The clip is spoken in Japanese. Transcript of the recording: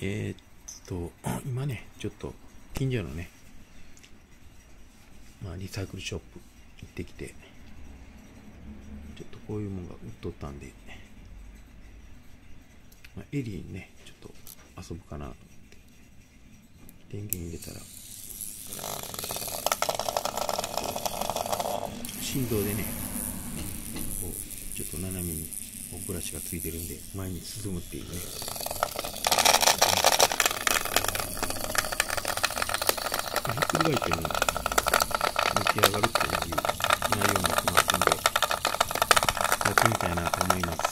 えー、っと、今ね、ちょっと近所のね、まあ、リサイクルショップ行ってきて、ちょっとこういうもんが売っとったんで、まあ、エリーにね、ちょっと遊ぶかなって。電源入れたら、振動でね、こう、ちょっと斜めにブラシがついてるんで、前に進むっていうね。ひっくり返っても、出来上がるっていう内容になってますんで、やってみたいなと思います。